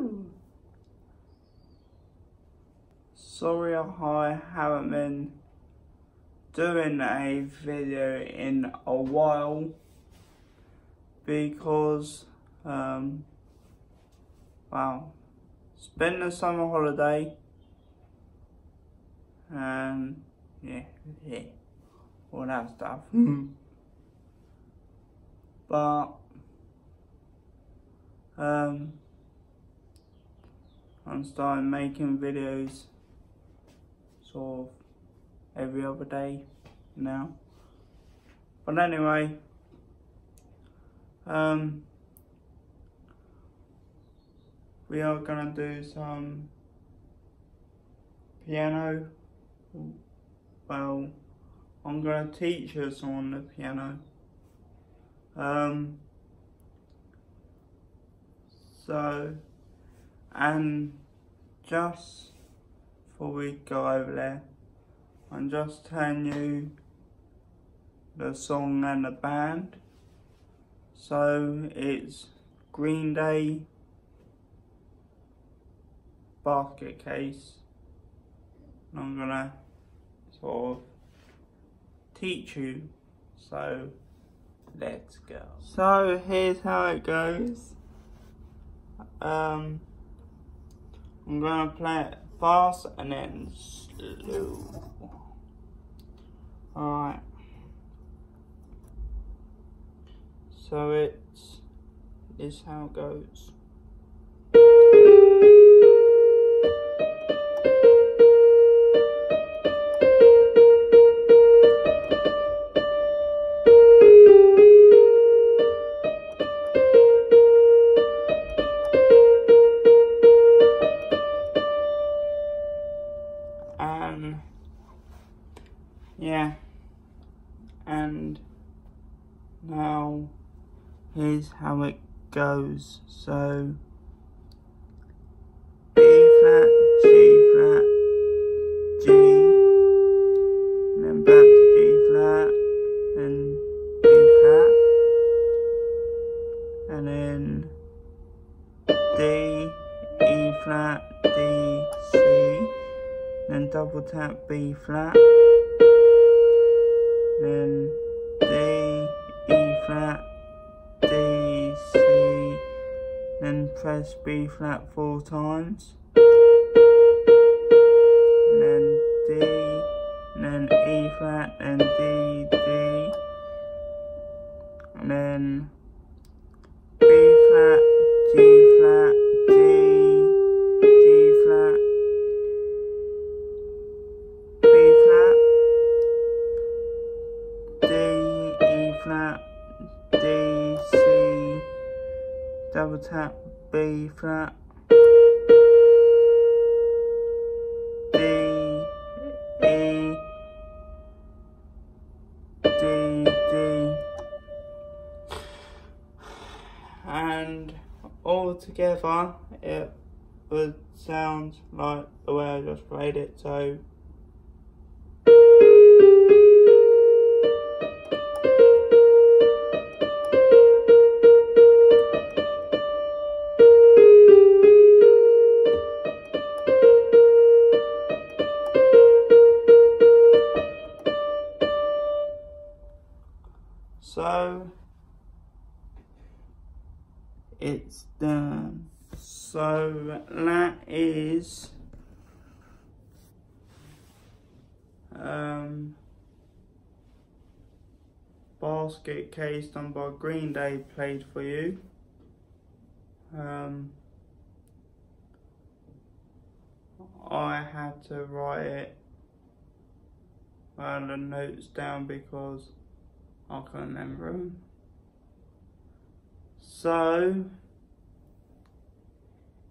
Woo! Sorry I haven't been doing a video in a while because um wow it's been the summer holiday and yeah yeah all that stuff but um I'm starting making videos sort of every other day now. But anyway, um, we are gonna do some piano. Well, I'm gonna teach us on the piano. Um, so, and just before we go over there, I'm just telling you the song and the band. So it's Green Day basket case. And I'm gonna sort of teach you. So let's go. So here's how it goes. Um, I'm gonna play it fast and then slow. Alright. So it's this how it goes. Yeah, and now here's how it goes. So B flat, G flat, G, and then back to G flat, then B flat, and then D, E flat, D, C, then double tap B flat, press B flat four times, double tap B flat, D, E, D, D, and all together it would sound like the way I just played it, so So it's done. So that is um basket case done by Green Day played for you. Um I had to write it uh, the notes down because I can't remember them. So,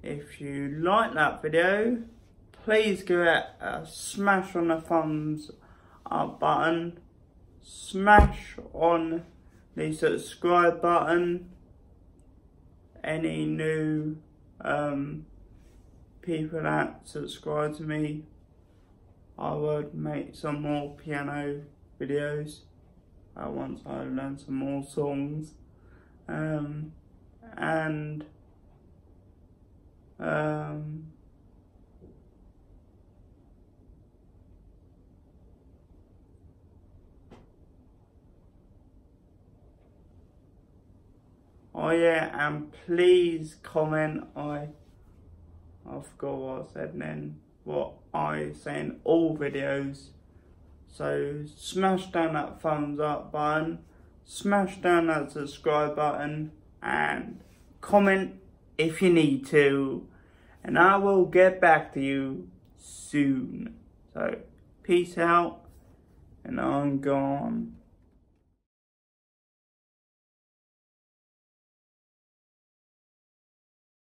if you like that video, please give it a smash on the thumbs up button, smash on the subscribe button, any new um, people that subscribe to me, I would make some more piano videos uh, once I learn some more songs. Um, and Um, Oh yeah, and please comment. I I forgot what I said then. What I say in all videos. So smash down that thumbs up button, smash down that subscribe button, and comment if you need to. And I will get back to you soon. So peace out, and I'm gone.